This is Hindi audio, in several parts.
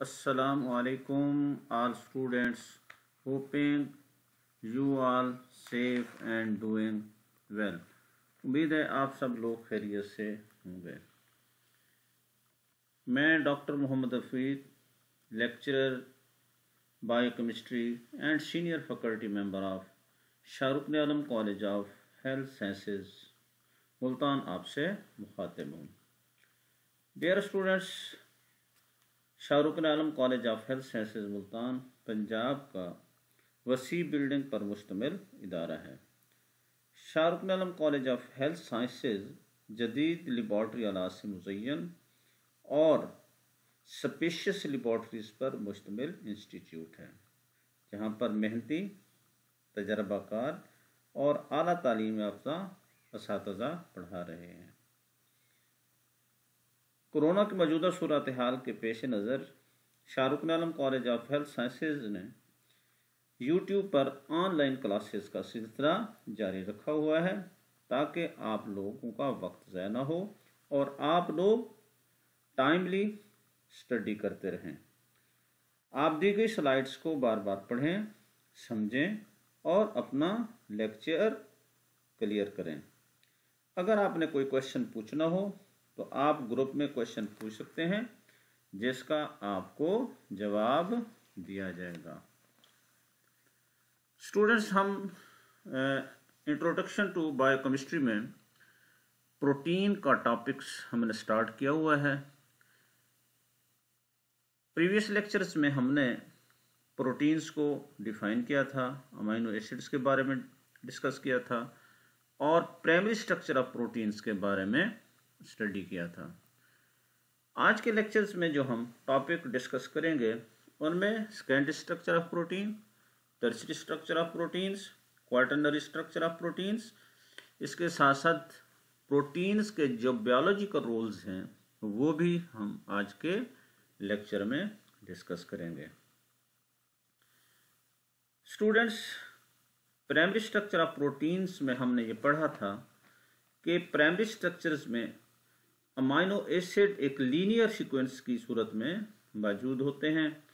Assalamu alaikum all students. Hoping you all safe and doing well. उम्मीद है आप सब लोग खैरियत से होंगे मैं doctor Mohammad Hafeed lecturer, biochemistry and senior faculty member of Shahrukh Alam College of Health Sciences Multan आपसे मुखातिब हूँ dear students Shahrukh Alam College of Health Sciences Multan Punjab का वसी बिल्डिंग पर मुश्तमिल इदारा है। Shahrukh Alam College of Health Sciences जदीद लेबॉर्ट्री आलात से मुजयन और स्पेशियस लेबॉर्ट्रीज पर मुश्तमिल इंस्टीट्यूट है, जहाँ पर मेहनती, तजर्बाकार और अली तालीम याफ्ता इस पढ़ा रहे हैं। कोरोना की मौजूदा सूरत हाल के पेश नज़र Shahrukh Alam College of Health Sciences ने यूट्यूब पर ऑनलाइन क्लासेस का सिलसिला जारी रखा हुआ है ताकि आप लोगों का वक्त ज़ाय ना हो और आप लोग टाइमली स्टडी करते रहें। आप दी गई स्लाइड्स को बार बार पढ़ें, समझें और अपना लेक्चर क्लियर करें। अगर आपने कोई क्वेश्चन पूछना हो तो आप ग्रुप में क्वेश्चन पूछ सकते हैं, जिसका आपको जवाब दिया जाएगा। स्टूडेंट्स हम इंट्रोडक्शन टू बायोकेमिस्ट्री में प्रोटीन का टॉपिक्स हमने स्टार्ट किया हुआ है। प्रीवियस लेक्चर्स में हमने प्रोटीन्स को डिफाइन किया था अमाइनो एसिड्स के बारे में डिस्कस किया था, और प्राइमरी स्ट्रक्चर ऑफ़ प्रोटीन्स के बारे में स्टडी किया था। आज के लेक्चर्स में जो हम टॉपिक डिस्कस करेंगे, उनमें secondary structure of protein tertiary structure of proteins quaternary structure of proteins इसके साथ साथ प्रोटीन्स के जो बायोलॉजिकल रोल्स हैं, वो भी हम आज के लेक्चर में डिस्कस करेंगे। Students primary structure of proteins में हमने ये पढ़ा था कि प्राइमरी स्ट्रक्चर्स में अमाइनो एसिड एक लीनियर सीक्वेंस की सूरत में मौजूद होते हैं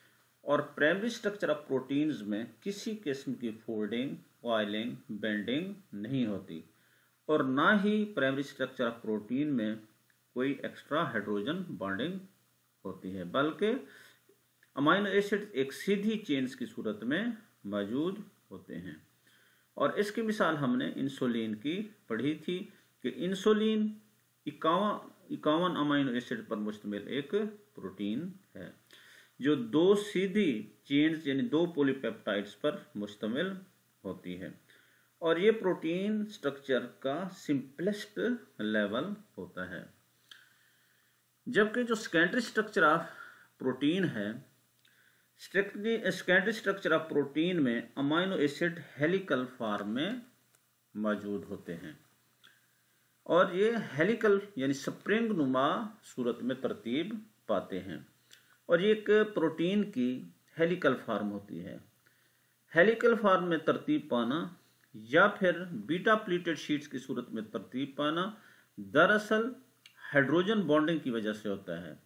और प्राइमरी स्ट्रक्चर ऑफ़ प्रोटीन्स में किसी किस्म की फोल्डिंग, ऑयलिंग, बेंडिंग नहीं होती और ना ही प्राइमरी स्ट्रक्चर ऑफ़ प्रोटीन में कोई एक्स्ट्रा हाइड्रोजन बॉन्डिंग होती है। बल्कि अमाइनो एसिड एक सीधी चेन्स की सूरत में मौजूद होते हैं। और इसकी मिसाल हमने इंसुलिन की पढ़ी थी कि इंसुलिन इक्यावन इक्यावन अमाइनो एसिड पर मुश्तमिल एक प्रोटीन है, जो दो सीधी चेन्स यानी दो पोलीपेप्टाइड्स पर मुश्तमिल होती है। और ये प्रोटीन स्ट्रक्चर का सिंपलेस्ट लेवल होता है। जबकि जो सेकेंडरी स्ट्रक्चर ऑफ़ प्रोटीन है सेकेंडरी स्ट्रक्चर ऑफ़ प्रोटीन में अमाइनो एसिड हेलिकल फॉर्म में मौजूद होते हैं। और ये हेलिकल, यानी स्प्रिंग नुमा सूरत में तरतीब पाते हैं। और ये एक प्रोटीन की हेलिकल फार्म होती है। हेलिकल फार्म में तरतीब पाना या फिर बीटा प्लीटेड शीट्स की सूरत में तरतीब पाना दरअसल हाइड्रोजन बॉन्डिंग की वजह से होता है।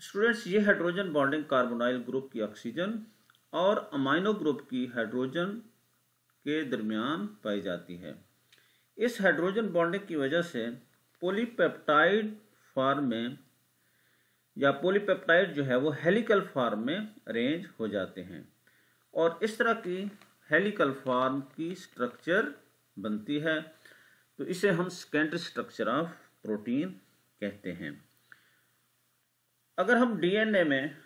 स्टूडेंट्स, ये हाइड्रोजन बॉन्डिंग कार्बोनाइल ग्रुप की ऑक्सीजन और अमाइनो ग्रुप की हाइड्रोजन के दरमियान पाई जाती है। इस हाइड्रोजन बॉन्डिंग की वजह से पोलीपेप्टाइड फॉर्म में या पोलीपेप्टाइड जो है वो हेलिकल फॉर्म में अरेंज हो जाते हैं। और इस तरह की हेलिकल फॉर्म की स्ट्रक्चर बनती है। तो इसे हम सेकेंडरी स्ट्रक्चर ऑफ़ प्रोटीन कहते हैं। अगर हम डीएनए में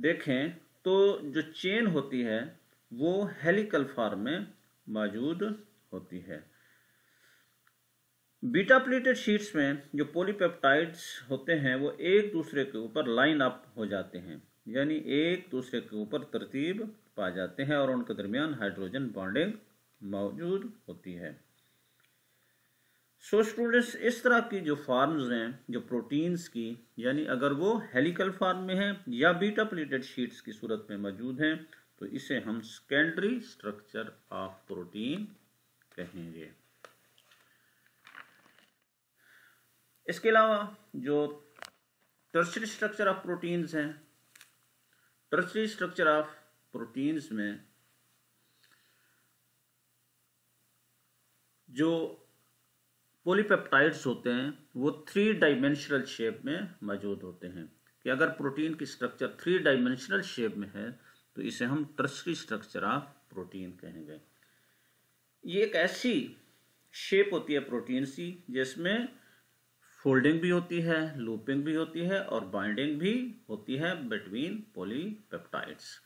देखें तो जो चेन होती है, वो हेलिकल फॉर्म में मौजूद होती है। बीटा प्लेटेड शीट्स में जो पोलीपेप्टाइड्स होते हैं वो एक दूसरे के ऊपर लाइन अप हो जाते हैं। यानी एक दूसरे के ऊपर तरतीब पा जाते हैं और उनके दरमियान हाइड्रोजन बॉन्डिंग मौजूद होती है। सो so, स्टूडेंट्स इस तरह की जो फार्म्स हैं जो प्रोटीन्स की यानी अगर वो हेलिकल फार्म में हैं या बीटा प्लेटेड शीट्स की सूरत में मौजूद हैं तो इसे हम सेकेंडरी स्ट्रक्चर ऑफ़ प्रोटीन कहेंगे। इसके अलावा जो टर्सरी स्ट्रक्चर ऑफ़ प्रोटीन्स हैं टर्सरी स्ट्रक्चर ऑफ़ प्रोटीन्स में जो पोलीपेप्टाइड्स होते हैं, वो थ्री डायमेंशनल शेप में मौजूद होते हैं। कि अगर प्रोटीन की स्ट्रक्चर थ्री डायमेंशनल शेप में है तो इसे हम टर्सरी स्ट्रक्चर ऑफ़ प्रोटीन कहेंगे। ये एक ऐसी शेप होती है प्रोटीन की जिसमें फोल्डिंग भी होती है लूपिंग भी होती है और बाइंडिंग भी होती है बिटवीन पोलीपेप्टाइड्स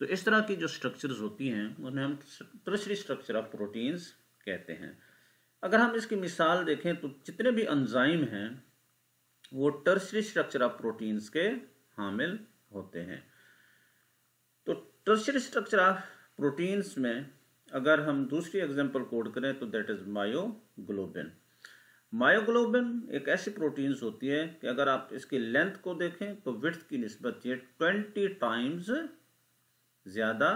तो इस तरह की जो स्ट्रक्चर्स होती हैं, उन्हें हम टर्सरी स्ट्रक्चर ऑफ़ प्रोटीन्स कहते हैं। अगर हम इसकी मिसाल देखें तो जितने भी अंजाइम हैं, वो टर्सरी स्ट्रक्चर ऑफ़ प्रोटीन्स के हामिल होते हैं। टर्सरी स्ट्रक्चर ऑफ़ प्रोटीन्स में अगर हम दूसरी एग्जांपल कोड करें तो दैट इज़ मायोग्लोबिन मायोग्लोबिन एक ऐसी प्रोटीन्स होती है कि अगर आप इसकी लेंथ को देखें तो विथ की नस्बत ये ट्वेंटी टाइम्स ज़्यादा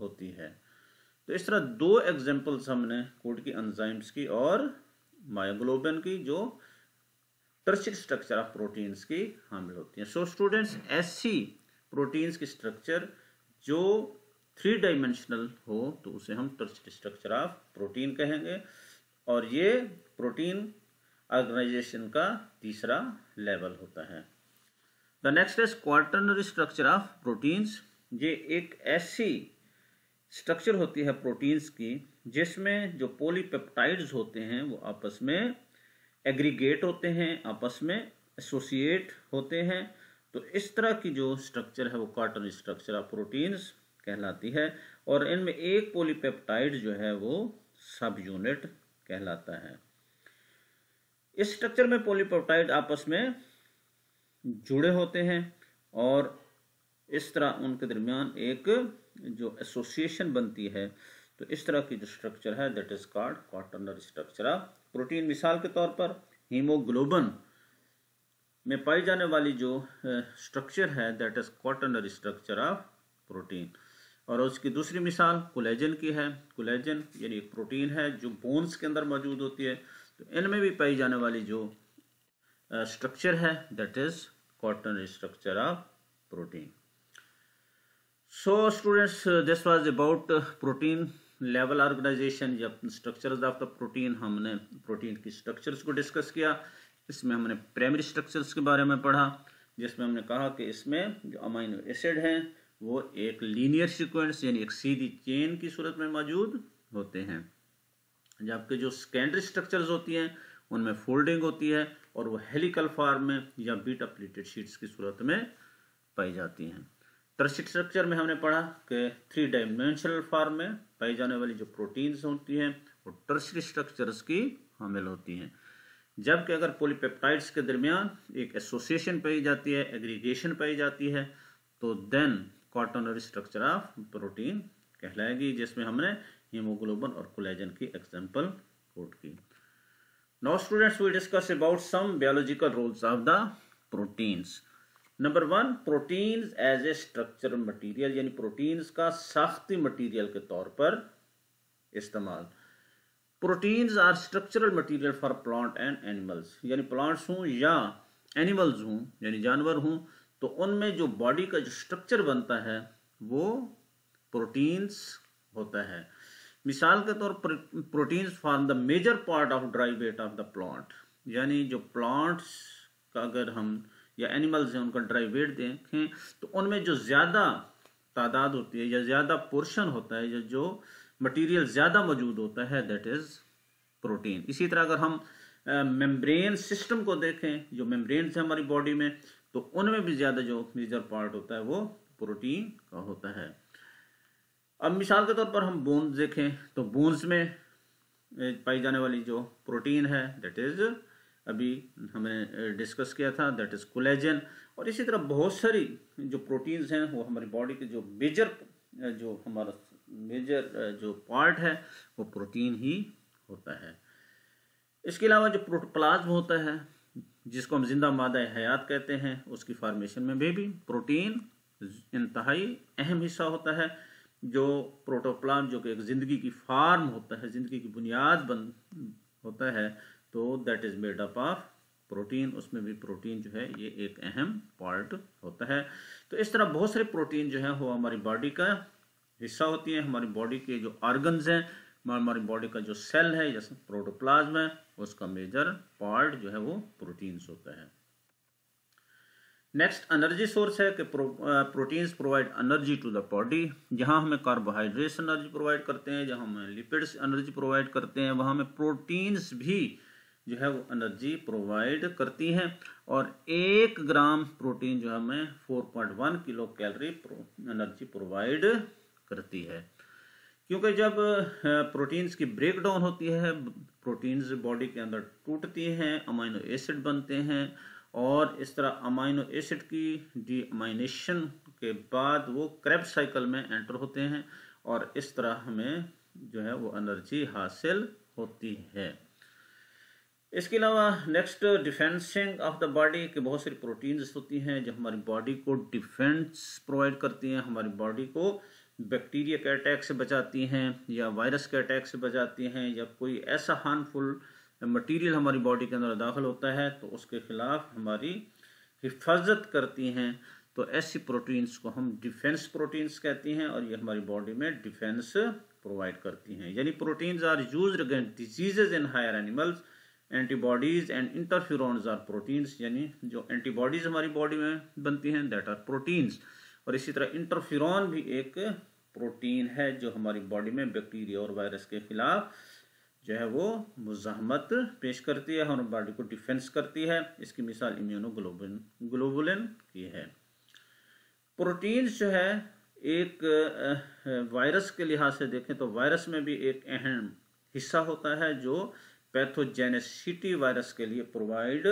होती है। तो इस तरह दो एग्जांपल्स हमने कोड की एंजाइम्स की और मायोग्लोबिन की जो टर्शिक स्ट्रक्चर ऑफ़ प्रोटीन्स की हामिल होती हैं। सो स्टूडेंट्स ऐसी प्रोटीन्स की स्ट्रक्चर जो थ्री डायमेंशनल हो तो उसे हम स्ट्रक्चर ऑफ़ प्रोटीन कहेंगे। और ये प्रोटीन ऑर्गेनाइजेशन का तीसरा लेवल होता है। The next is quaternary structure of proteins ये एक ऐसी स्ट्रक्चर होती है प्रोटीन्स की, जिसमें जो पोलीपेप्टाइड्स होते हैं, वो आपस में एग्रीगेट होते हैं, आपस में एसोसिएट होते हैं। तो इस तरह की जो स्ट्रक्चर है वो कार्टन स्ट्रक्चर ऑफ़ प्रोटीन्स कहलाती है और इनमें एक पोलीपेप्टाइड जो है वो सब यूनिट कहलाता है। इस स्ट्रक्चर में पोलीपेप्टाइड आपस में जुड़े होते हैं और इस तरह उनके दरमियान एक जो एसोसिएशन बनती है तो इस तरह की जो स्ट्रक्चर है that is called quaternary structure protein मिसाल के तौर पर हीमोग्लोबन में पाई जाने वाली जो स्ट्रक्चर है that is quaternary structure of protein और उसकी दूसरी मिसाल कोलेजन की है। कोलेजन यानी एक प्रोटीन है जो बोन्स के अंदर मौजूद होती है। तो इनमें भी पाई जाने वाली जो स्ट्रक्चर है that is quaternary structure of protein so students this this about uh, level organization या स्ट्रक्चर्स ऑफ़ द प्रोटीन हमने प्रोटीन की स्ट्रक्चर्स को डिस्कस किया। इसमें हमने प्राइमरी स्ट्रक्चर्स के बारे में पढ़ा, जिसमें हमने कहा कि इसमें जो अमाइनो एसिड हैं, वो एक लीनियर सीक्वेंस यानी एक सीधी चेन की सूरत में मौजूद होते हैं। जबकि जो सेकेंडरी स्ट्रक्चर्स होती हैं, उनमें फोल्डिंग होती है और वो हेलिकल फॉर्म में या बीटा प्लेटेड शीट्स की सूरत में पाई जाती हैं। टर्सिक स्ट्रक्चर में हमने पढ़ा कि थ्री डायमेंशनल फॉर्म में पाई जाने वाली जो प्रोटीन्स होती हैं, वो टर्सरी स्ट्रक्चर्स की हामिल होती हैं। जबकि अगर पोलीपेप्टाइड्स के दरमियान एक एसोसिएशन पाई जाती है, एग्रीगेशन पाई जाती है तो then quaternary structure of protein कहलाएगी, जिसमें हमने हीमोग्लोबिन और कोलेजन की एग्ज़ाम्पल कोट की। Now students we discuss about some biological roles of the proteins number one proteins as a structure material यानी प्रोटीन्स का साख्ती मटेरियल के तौर पर इस्तेमाल। Proteins are structural material for plant and animals यानी प्लांट्स हूँ या एनिमल्स हूँ, यानी जानवर हूँ तो उनमें जो बॉडी का जो स्ट्रक्चर बनता है, वो प्रोटीन्स होता है। मिसाल के तौर पर proteins form the major part of dry weight of the plant यानी जो प्लांट्स का अगर हम, या एनिमल्स हैं, उनका ड्राई वेट देखें तो उनमें जो ज़्यादा तादाद होती है, या ज़्यादा पोर्शन होता है, या जो मटेरियल ज़्यादा मौजूद होता है दैट इज़ प्रोटीन इसी तरह अगर हम मेम्ब्रेन सिस्टम को देखें, जो मेम्ब्रेन है हमारी बॉडी में तो उनमें भी ज़्यादा जो मेजर पार्ट होता है वो प्रोटीन का होता है। अब मिसाल के तौर पर हम बोन्स देखें तो बोन्स में पाई जाने वाली जो प्रोटीन है दैट इज़ अभी हमने डिस्कस किया था दैट इज़ कोलेजन और इसी तरह बहुत सारी जो प्रोटीन्स हैं, वो हमारी बॉडी के जो मेजर जो हमारा मेजर जो पार्ट है वो प्रोटीन ही होता है। इसके अलावा जो प्रोटोप्लाज्म होता है जिसको हम ज़िंदा मादा हयात कहते हैं उसकी फॉर्मेशन में भी, भी प्रोटीन इंतहाई अहम हिस्सा होता है जो प्रोटोप्लाज्म जो कि एक ज़िंदगी की फार्म होता है ज़िंदगी की बुनियाद बन होता है तो that is made up of protein उसमें भी प्रोटीन जो है ये एक अहम पार्ट होता है। तो इस तरह बहुत सारे प्रोटीन जो है वो हमारी बॉडी का हिस्सा होती है हमारी बॉडी के जो ऑर्गन्स हैं हमारी बॉडी का जो सेल है जैसे प्रोटोप्लाज्म है उसका मेजर पार्ट जो है वो प्रोटीन्स होता है। नेक्स्ट एनर्जी सोर्स है कि pro, proteins provide energy to the body जहाँ हमें कार्बोहाइड्रेट्स एनर्जी प्रोवाइड करते हैं जहाँ हमें लिपिड्स एनर्जी प्रोवाइड करते हैं वहाँ हमें प्रोटीन्स भी जो है वो एनर्जी प्रोवाइड करती हैं। और एक ग्राम प्रोटीन जो है हमें 4.1 किलो कैलोरी एनर्जी प्रोवाइड करती है। क्योंकि जब प्रोटीन्स की ब्रेक डाउन होती है, प्रोटीन्स बॉडी के अंदर टूटती हैं अमाइनो एसिड बनते हैं और इस तरह अमाइनो एसिड की डी अमाइनेशन के बाद वो क्रैब साइकिल में एंटर होते हैं और इस तरह हमें जो है वो एनर्जी हासिल होती है। इसके अलावा next, defencing of the body के बहुत सारी प्रोटीन्स होती हैं जो हमारी बॉडी को डिफेंस प्रोवाइड करती हैं, हमारी बॉडी को बैक्टीरिया के अटैक से बचाती हैं या वायरस के अटैक से बचाती हैं या कोई ऐसा हार्मफुल मटेरियल हमारी बॉडी के अंदर दाखिल होता है तो उसके खिलाफ हमारी हिफाजत करती हैं। तो ऐसी प्रोटीन्स को हम डिफेंस प्रोटीन्स कहती हैं और ये हमारी बॉडी में डिफेंस प्रोवाइड करती हैं। यानी proteins are use against diseases in higher animals. Antibodies and interferons are proteins, यानी जो एंटीबॉडीज हमारी बॉडी में बनती हैं, दैट आर प्रोटीन्स। और इसी तरह इंटरफ्यूरॉन भी एक प्रोटीन है जो हमारी बॉडी में बैक्टीरिया और वायरस के खिलाफ जो है वो मुजामत पेश करती है, हमारी बॉडी को डिफेंस करती है। इसकी मिसाल इम्यूनोग्लोबिन, ग्लोबुलिन की है। प्रोटीन्स जो है, एक वायरस के लिहाज से देखें तो वायरस में भी एक अहम हिस्सा होता है जो पैथोजेनेसिटी वायरस के लिए प्रोवाइड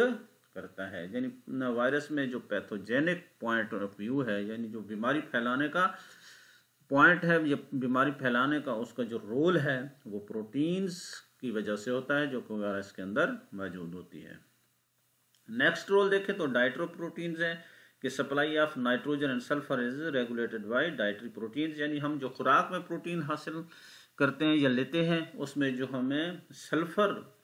करता है। यानी वायरस में जो पैथोजेनिक पॉइंट ऑफ़ व्यू है, यानी जो बीमारी फैलाने का पॉइंट है, ये बीमारी फैलाने का उसका जो रोल है, वो प्रोटीन्स की वजह से होता है, जो वायरस के अंदर मौजूद होती है। नेक्स्ट रोल देखें तो डाइट्रो प्रोटीन्स है, कि supply of nitrogen and sulphur is regulated by dietary proteins यानी हम जो खुराक में प्रोटीन हासिल करते हैं या लेते हैं, उसमें जो हमें सल्फ़र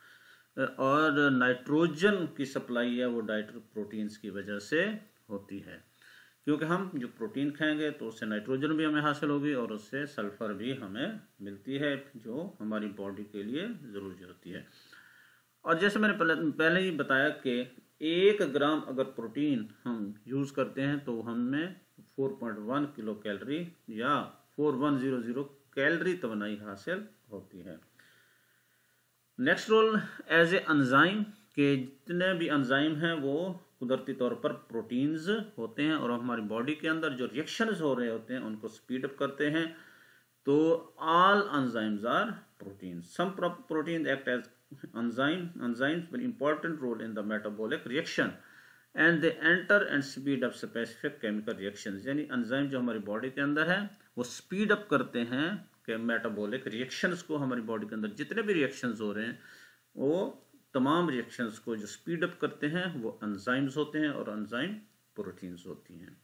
और नाइट्रोजन की सप्लाई है, वो डाइट्री प्रोटीन्स की वजह से होती है। क्योंकि हम जो प्रोटीन खाएँगे तो उससे नाइट्रोजन भी हमें हासिल होगी और उससे सल्फ़र भी हमें मिलती है, जो हमारी बॉडी के लिए ज़रूरी होती है। और जैसे मैंने पहले ही बताया कि एक ग्राम अगर प्रोटीन हम यूज़ करते हैं तो हमें 4.1 किलो कैलोरी या 4100 कैलोरी तवनाई हासिल होती है। Next role, as a enzyme, के जितने भी एंजाइम हैं वो कुदरती तौर पर प्रोटीन्स होते हैं और हमारी बॉडी के अंदर जो रिएक्शंस हो रहे होते हैं, उनको स्पीड अप करते हैं। तो all enzymes are protein some protein act as enzyme, enzymes play important role in the metabolic reaction and they enter and speed up specific chemical reactions यानी एंजाइम जो हमारी बॉडी के अंदर है, वो स्पीड अप करते हैं कि मेटाबॉलिक रिएक्शंस को हमारी बॉडी के अंदर जितने भी रिएक्शंस हो रहे हैं, वो तमाम रिएक्शंस को जो स्पीड अप करते हैं, वो एंजाइम्स होते हैं और एंजाइम प्रोटीन्स होती हैं।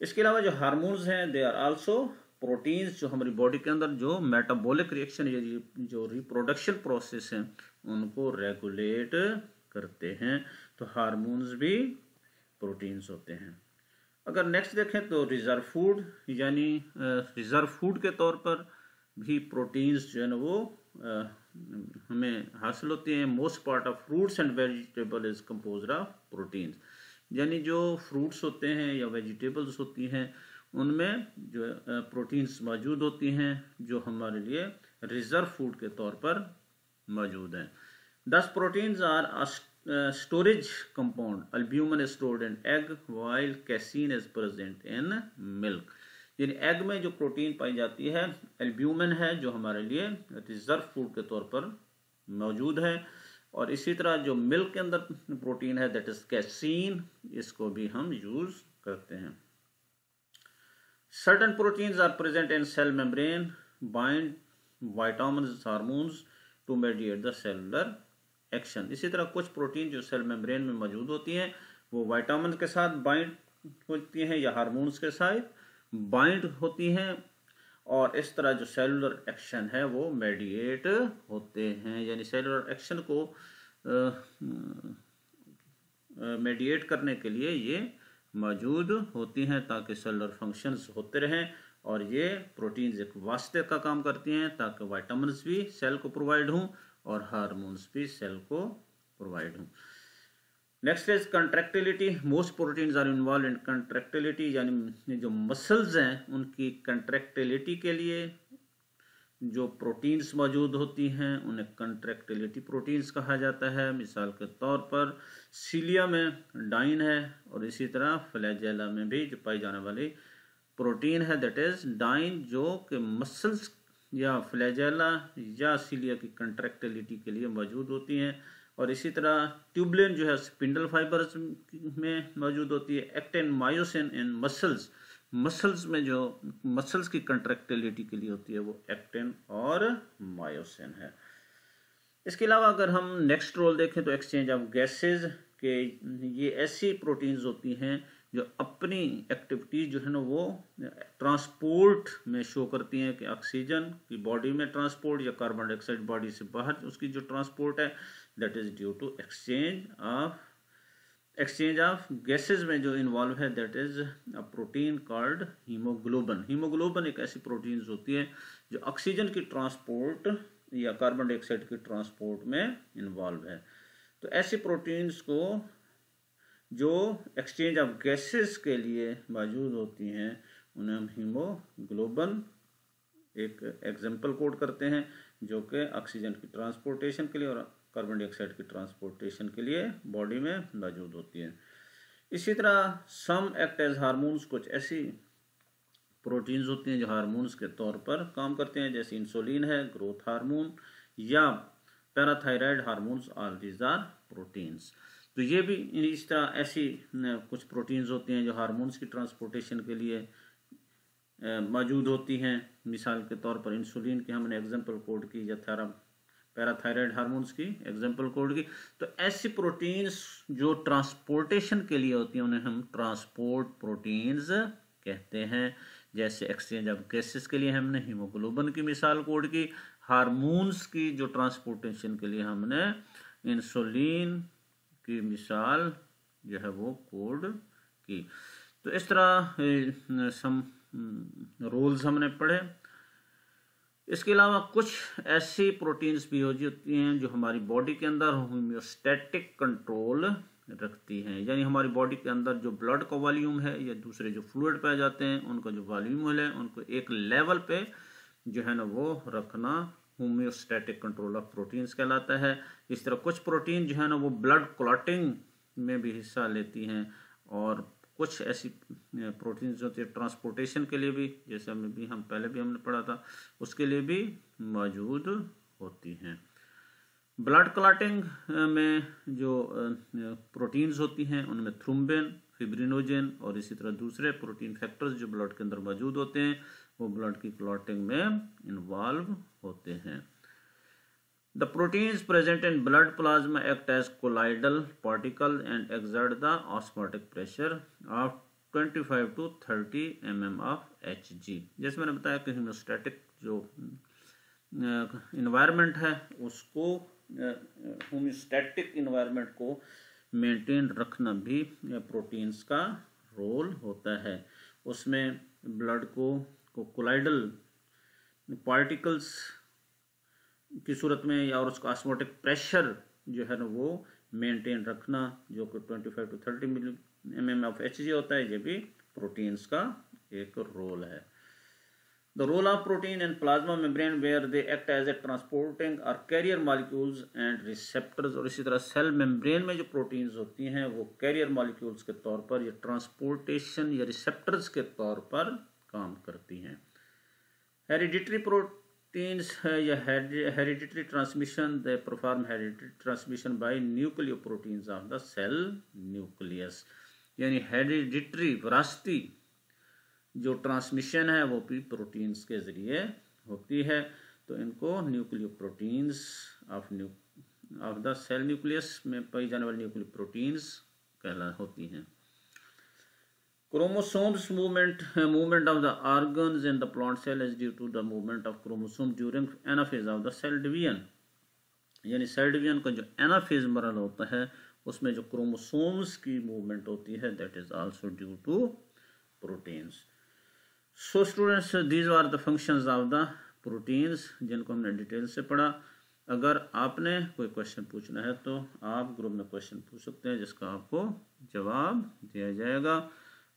इसके अलावा जो हार्मोन्स हैं दे आर आल्सो प्रोटीन्स जो हमारी बॉडी के अंदर जो मेटाबॉलिक रिएक्शन या जो रिप्रोडक्शन प्रोसेस हैं, उनको रेगुलेट करते हैं। तो हार्मोन्स भी प्रोटीन्स होते हैं। अगर नेक्स्ट देखें तो रिज़र्व फ़ूड यानी रिज़र्व फ़ूड के तौर पर भी प्रोटीन्स जो है ना वो हमें हासिल होती है most part of fruits and vegetable is compose of protein यानी जो फ्रूट्स होते हैं या वेजिटेबल्स होती हैं, उनमें जो प्रोटीन्स मौजूद होती हैं, जो हमारे लिए रिज़र्व फ़ूड के तौर पर मौजूद हैं। These proteins are storage compound albumin stored in egg while casein is present in milk यानी एग में जो प्रोटीन पाई जाती है एल्ब्यूमिन है, जो हमारे लिए रिज़र्व फ़ूड के तौर पर मौजूद है। और इसी तरह जो मिल्क के अंदर प्रोटीन है दैट इज़ कैसीन इसको भी हम यूज़ करते हैं। Certain proteins are present in cell membrane bind vitamin hormones to mediate the cellular action इसी तरह कुछ प्रोटीन जो सेल मेम्ब्रेन में मौजूद होती हैं, वो वाइटामिन के साथ बाइंड होती हैं या हार्मोन्स के साथ बाइंड होती हैं और इस तरह जो सेलुलर एक्शन है वो मेडिएट होते हैं। यानी सेलुलर एक्शन को मेडिएट करने के लिए ये मौजूद होती हैं ताकि सेलर फ़ंक्शंस होते रहें और ये प्रोटीन्स एक वास्ते का काम करती हैं ताकि वाइटामस भी सेल को प्रोवाइड हों और हार्मोन्स भी सेल को प्रोवाइड हों। Next is contractility most proteins are involve in contractility यानी जो मसल्स हैं, उनकी कंट्रैक्टिलिटी के लिए जो प्रोटीन्स मौजूद होती हैं, उन्हें कंट्रैक्टिलिटी प्रोटीन्स कहा जाता है। मिसाल के तौर पर सीलिया में डाइन है और इसी तरह फ्लैजेला में भी जो पाई जाने वाली प्रोटीन है दैट इज़ डाइन जो कि मसल्स या फ्लैजेला या सीलिया की कंट्रैक्टिलिटी के लिए मौजूद होती हैं। और इसी तरह ट्यूबलिन जो है, स्पिंडल फाइबर्स में मौजूद होती है, actin myosin in muscles. Muscles में जो, मसल्स की कंट्रैक्टिलिटी के लिए होती है, वो एक्टिन और मायोसिन है। इसके अलावा अगर हम नेक्स्ट रोल देखें तो एक्सचेंज ऑफ़ गैसेज के, ये ऐसी प्रोटीन्स होती हैं, जो अपनी एक्टिविटीज़ जो है ना, वो ट्रांसपोर्ट में शो करती हैं कि ऑक्सीजन की बॉडी में ट्रांसपोर्ट या कार्बन डाइऑक्साइड बॉडी से बाहर उसकी जो ट्रांसपोर्ट है that is due to exchange of exchange of gases में जो इन्वॉल्व है that is a protein called hemoglobin hemoglobin एक ऐसी प्रोटीन होती है जो ऑक्सीजन की ट्रांसपोर्ट या कार्बन डाइऑक्साइड की ट्रांसपोर्ट में इन्वॉल्व है। तो ऐसी प्रोटीन्स को जो एक्सचेंज ऑफ़ गैसेस के लिए मौजूद होती हैं, उन्हें हम हीमोग्लोबन एक एग्ज़ाम्पल कोड करते हैं, जो कि ऑक्सीजन की ट्रांसपोर्टेशन के लिए और कार्बन डाइऑक्साइड की ट्रांसपोर्टेशन के लिए बॉडी में मौजूद होती है। इसी तरह सम एक्ट एज हारमोन्स, कुछ ऐसी प्रोटीन्स होती हैं जो हारमोन्स के तौर पर काम करते हैं, जैसे इंसुलिन है, ग्रोथ हार्मोन, या parathyroid hormones all these are proteins. तो ये भी इस तरह ऐसी कुछ प्रोटीन्स होती हैं जो हार्मोन्स की ट्रांसपोर्टेशन के लिए मौजूद होती हैं। मिसाल के तौर पर इंसुलिन की हमने एग्जांपल कोड की या थेरा पैराथायराइड हार्मोन्स की एग्ज़ाम्पल कोड की। तो ऐसी प्रोटीन्स जो ट्रांसपोर्टेशन के लिए होती हैं, उन्हें हम ट्रांसपोर्ट प्रोटीन्स कहते हैं। जैसे एक्सचेंज ऑफ़ गैसेस के लिए हमने हीमोग्लोबिन की मिसाल कोड की हार्मोन्स की जो ट्रांसपोर्टेशन के लिए हमने इंसुलिन की मिसाल जो है वो कोड की। तो इस तरह सम रोल्स हमने पढ़े। इसके अलावा कुछ ऐसी प्रोटीन्स भी होती हैं जो हमारी बॉडी के अंदर होम्योस्टैटिक कंट्रोल रखती हैं। यानी हमारी बॉडी के अंदर जो ब्लड का वॉल्यूम है या दूसरे जो फ्लूड पाए जाते हैं, उनका जो वॉल्यूम है, उनको एक लेवल पे जो है ना वो रखना होम्योस्टैटिक कंट्रोल ऑफ़ प्रोटीन्स कहलाता है। इस तरह कुछ प्रोटीन जो है ना वो ब्लड क्लॉटिंग में भी हिस्सा लेती हैं और कुछ ऐसी प्रोटीन्स होती है ट्रांसपोर्टेशन के लिए भी, जैसे हमें भी, हम पहले भी हमने पढ़ा था, उसके लिए भी मौजूद होती हैं। ब्लड क्लाटिंग में जो प्रोटीन्स होती हैं, उनमें थ्रुम्बिन फिब्रिनोजन और इसी तरह दूसरे प्रोटीन फैक्टर्स जो ब्लड के अंदर मौजूद होते हैं, वो ब्लड की क्लॉटिंग में इन्वॉल्व होते हैं। The proteins present in blood plasma act as colloidal particle and exert the osmotic pressure of 25 to 30 M of H G जैसे मैंने बताया कि हीमोस्टैटिक जो इन्वायरमेंट है, उसको होम्योस्टैटिक इन्वायरमेंट को मेंटेन रखना भी प्रोटीन्स का रोल होता है। उसमें ब्लड को को कोलाइडल पार्टिकल्स की सूरत में या और उसका ऑस्मोटिक प्रेशर जो है ना वो मेंटेन रखना, जो कि 25 to 30 milli M M of H होता है, ये भी प्रोटीन्स का एक रोल है। The role of protein and plasma membrane where they act as a transporting और कैरियर मॉलिक्यूल्स एंड रिसेप्टर्स और इसी तरह सेल मेम्ब्रेन में जो प्रोटीन्स होती हैं, वो कैरियर मॉलिक्यूल्स के तौर पर या ट्रांसपोर्टेशन या रिसेप्टर्स के तौर पर काम करती हैं। Hereditary proteins hereditary transmission they perform hereditary transmission by nucleoproteins of the cell nucleus यानी हेरिडिटरी विरासती जो ट्रांसमिशन है, वो भी प्रोटीन्स के ज़रिए होती है। तो इनको nucleoproteins of new of the cell nucleus में पाई जाने वाली न्यूक्लियो प्रोटीन्स कहला, होती हैं। Chromosomes movement movement of the organs in the plant cell is due to the movement of chromosome during anaphase of the cell division. यानी सेल डिवीज़न का जो एनाफेज मरल होता है, उसमें जो क्रोमोसोम्स की मूवमेंट होती है that is also due to proteins so students these are the functions of the proteins जिनको हमने डिटेल से पढ़ा। अगर आपने कोई क्वेश्चन पूछना है तो आप ग्रुप में क्वेश्चन पूछ सकते हैं, जिसका आपको जवाब दिया जाएगा।